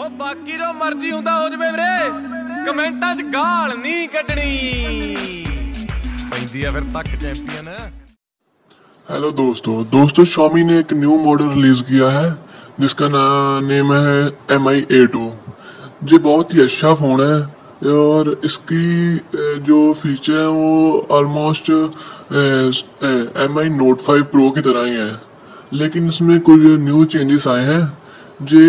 ਉਹ ਬਾਕੀ ਜੋ ਮਰਜ਼ੀ ਹੁੰਦਾ ਹੋ ਜਵੇ ਵੀਰੇ ਕਮੈਂਟਾਂ 'ਚ ਗਾਲ ਨਹੀਂ ਕੱਢਣੀ ਪੈਂਦੀ ਆ ਫਿਰ ਤੱਕ ਚੈਂਪੀਅਨ हेलो दोस्तों दोस्तों Xiaomi ने एक न्यू मॉडल रिलीज किया है जिसका ना, नेम है एम आई ए टू ये बहुत ही अच्छा फ़ोन है और इसकी अ, जो फीचर है वो almost M I note five pro की तरह ही है लेकिन इसमें कुछ न्यू चेंजेस आए हैं जे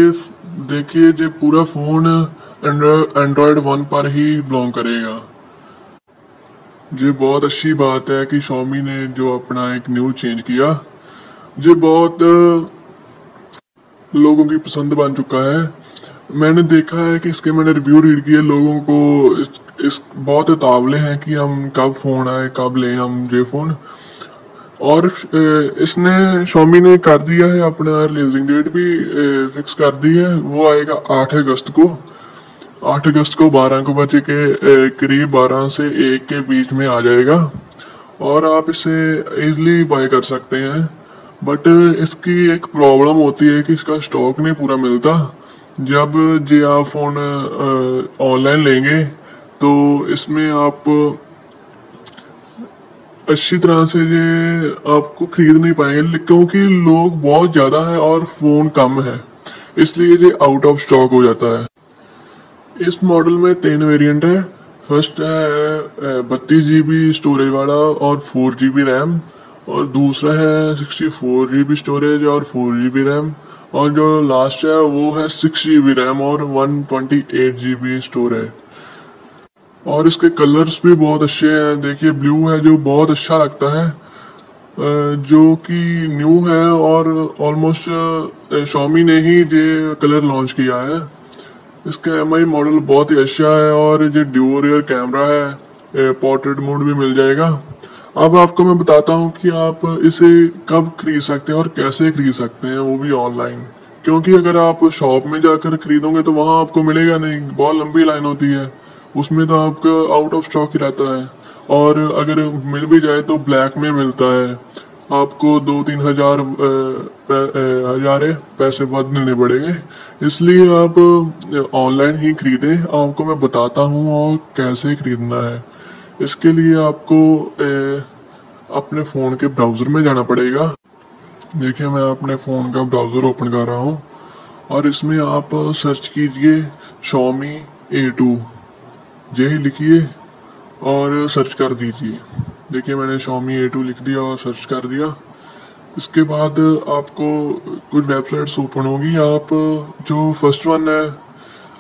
देखिए जे पूरा फ़ोन एंड्रॉयड वन पर ही बिलोंग करेगा। ये बहुत अच्छी बात है कि Xiaomi ने जो अपना एक न्यू चेंज किया ये बहुत लोगों की पसंद बन चुका है। मैंने देखा है कि इसके मैंने रिव्यू रीड किए लोगों को इस, इस बहुत तावले हैं कि हम कब फ़ोन आए कब लें हम ये फ़ोन और इसने Xiaomi ने कर दिया है अपना रिलीजिंग डेट भी फिक्स कर दी है। वो आएगा 8 अगस्त को। 8 अगस्त को 12 को बजे के करीब 12 से 1 के बीच में आ जाएगा। और आप इसे इजीली बाय कर सकते हैं। बट इसकी एक प्रॉब्लम होती है कि इसका स्टॉक नहीं पूरा मिलता। जब जे आप फ़ोन ऑनलाइन लेंगे तो इसमें आप अच्छी तरह से ये आपको खरीद नहीं पाएँगे क्योंकि लोग बहुत ज़्यादा है और फ़ोन कम है। इसलिए ये आउट ऑफ़ स्टॉक हो जाता है। इस मॉडल में तीन वेरिएंट है। फ़र्स्ट है बत्तीस जीबी स्टोरेज वाला और फोर जीबी रैम और दूसरा है सिक्सटी फोर जीबी स्टोरेज और फोर जीबी रैम और जो लास्ट है, वो है सिक्स जीबी रैम और one twenty eight GB storage और इसके कलर्स भी बहुत अच्छे हैं। देखिए ब्लू है जो बहुत अच्छा लगता है। जो कि न्यू है और ऑलमोस्ट शॉमी ने ही ये कलर लॉन्च किया है। इसका एम आई मॉडल बहुत ही अच्छा है और ये ड्यूओ रियर कैमरा है। पोर्ट्रेट मोड भी मिल जाएगा। अब आपको मैं बताता हूँ कि आप इसे कब खरीद सकते हैं और कैसे खरीद सकते हैं, वो भी ऑनलाइन क्योंकि अगर आप शॉप में जाकर खरीदोगे तो वहाँ आपको मिलेगा नहीं। बहुत लंबी लाइन होती है। उसमें तो आपका आउट ऑफ़ स्टॉक ही रहता है। और अगर मिल भी जाए तो ब्लैक में मिलता है। आपको दो तीन हज़ार हजारे पैसे बाद पड़ेंगे। इसलिए आप ऑनलाइन ही खरीदें। आपको मैं बताता हूँ और कैसे खरीदना है। इसके लिए आपको अपने फ़ोन के ब्राउज़र में जाना पड़ेगा। देखिए, मैं अपने फ़ोन का ब्राउज़र ओपन कर रहा हूँ। और इसमें आप सर्च कीजिए Xiaomi A2 यही लिखिए और सर्च कर दीजिए। देखिए, मैंने Xiaomi A2 लिख दिया और सर्च कर दिया। इसके बाद आपको कुछ वेबसाइट्स ओपन होगी। आप, जो फ़र्स्ट वन है,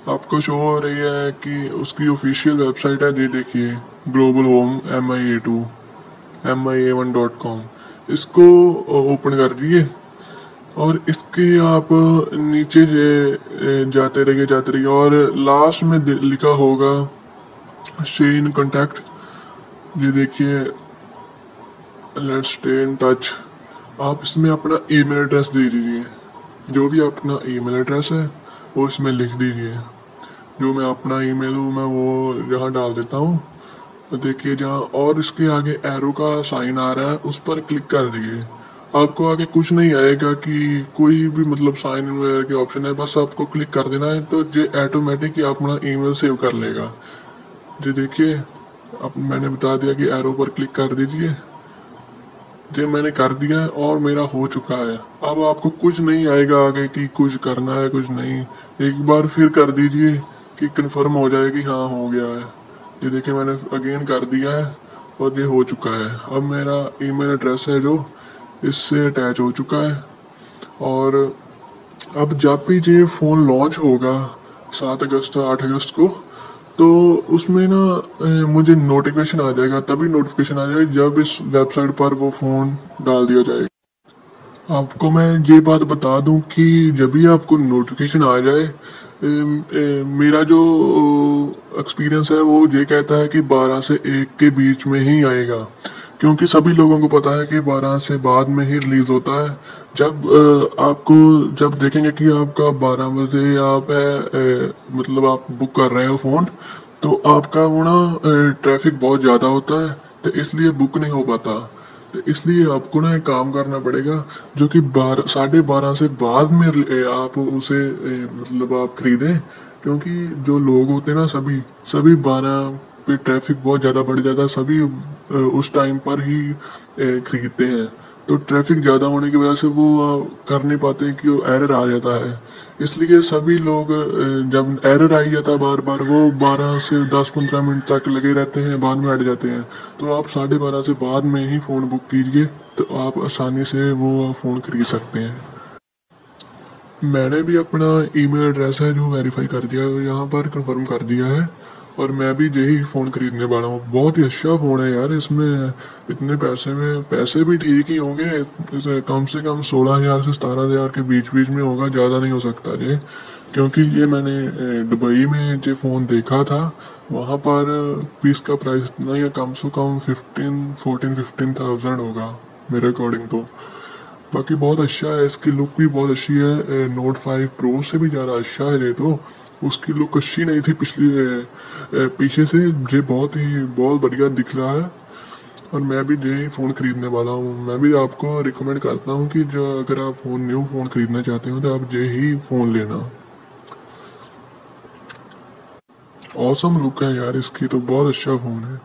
आपको शो हो रही है कि उसकी ऑफिशियल वेबसाइट है। ये देखिए global home M I A two M I A one dot com इसको ओपन कर दिए और इसके आप नीचे जे, जाते रहिए जाते रहिए। और लास्ट में लिखा होगा स्टे इन कॉन्टैक्ट ये देखिए लेट्स स्टे इन टच आप इसमें अपना ईमेल एड्रेस दे दीजिए। जो भी अपना ईमेल एड्रेस है, वो इसमें लिख दीजिए। जो मैं अपना ईमेल हूँ, मैं वो यहाँ डाल देता हूँ। तो देखिए, जहाँ और इसके आगे एरो का साइन आ रहा है, उस पर क्लिक कर दीजिए। आपको आगे कुछ नहीं आएगा कि कोई भी मतलब साइन इन वगैरह के ऑप्शन है, बस आपको क्लिक कर देना है तो ये ऑटोमेटिक ही अपना ईमेल सेव कर लेगा। जी देखिए अब मैंने बता दिया कि एरो पर क्लिक कर दीजिए। ये मैंने कर दिया है और मेरा हो चुका है। अब आपको कुछ नहीं आएगा आगे कि कुछ करना है, कुछ नहीं। एक बार फिर कर दीजिए कि कंफर्म हो जाए कि हाँ हो गया है। ये देखिए, मैंने अगेन कर दिया है और ये हो चुका है। अब मेरा ईमेल एड्रेस है जो, इससे अटैच हो चुका है। और अब जब भी ये फ़ोन लॉन्च होगा, सात अगस्त आठ अगस्त को तो उसमें ना मुझे नोटिफिकेशन आ जाएगा तभी नोटिफिकेशन आ जाएगा जब इस वेबसाइट पर वो फ़ोन डाल दिया जाएगा। आपको मैं ये बात बता दूँ कि जब भी आपको नोटिफिकेशन आ जाए ए, ए, मेरा जो एक्सपीरियंस है वो ये कहता है कि 12 से 1 के बीच में ही आएगा। क्योंकि सभी लोगों को पता है कि 12 से बाद में ही रिलीज़ होता है। जब आपको जब देखेंगे कि आपका 12 बजे आप अ, मतलब आप बुक कर रहे हो फ़ोन तो आपका वो ना ट्रैफ़िक बहुत ज़्यादा होता है तो इसलिए बुक नहीं हो पाता। तो इसलिए आपको ना एक काम करना पड़ेगा जो कि बारह साढ़े बारह से बाद में आप उसे ए, मतलब आप खरीदें क्योंकि जो लोग होते हैं ना सभी सभी बारह पे ट्रैफ़िक बहुत ज़्यादा बढ़ जाता है, सभी उस टाइम पर ही खरीदते हैं। तो ट्रैफ़िक ज़्यादा होने की वजह से वो कर नहीं पाते कि वो एरर आ जाता है। इसलिए सभी लोग जब एरर आई जाता है बार बार वो 12 से 10-15 मिनट तक लगे रहते हैं, बाद में हट जाते हैं। तो आप साढ़े बारह से बाद में ही फ़ोन बुक कीजिए तो आप आसानी से वो फ़ोन खरीद सकते हैं। मैंने भी अपना ईमेल एड्रेस है जो वेरीफाई कर दिया यहाँ पर कंफर्म कर दिया है। और मैं भी यही फ़ोन खरीदने वाला हूँ। बहुत ही अच्छा फ़ोन है यार, इसमें इतने पैसे में, पैसे भी ठीक ही होंगे। कम से कम सोलह हज़ार से सतारह हज़ार के बीच बीच में होगा, ज़्यादा नहीं हो सकता ये। क्योंकि ये मैंने दुबई में जो फ़ोन देखा था। वहाँ पर पीस का प्राइस इतना या कम से कम फिफ्टीन फोर्टीन फिफ्टीन थाउज़ेंड होगा मेरे अकॉर्डिंग तो बाकी बहुत अच्छा है, इसकी लुक भी बहुत अच्छी है। नोट फाइव प्रो से भी ज़्यादा अच्छा है ये तो। उसकी लुक अच्छी नहीं थी पिछली पीछे से ये बहुत ही, बहुत बढ़िया दिख रहा है। और मैं भी यही फ़ोन खरीदने वाला हूँ। मैं भी आपको रिकमेंड करता हूँ कि जो अगर आप फ़ोन न्यू फ़ोन खरीदना चाहते हो तो आप यही फ़ोन लेना। औसम लुक है यार इसकी तो बहुत अच्छा फ़ोन है।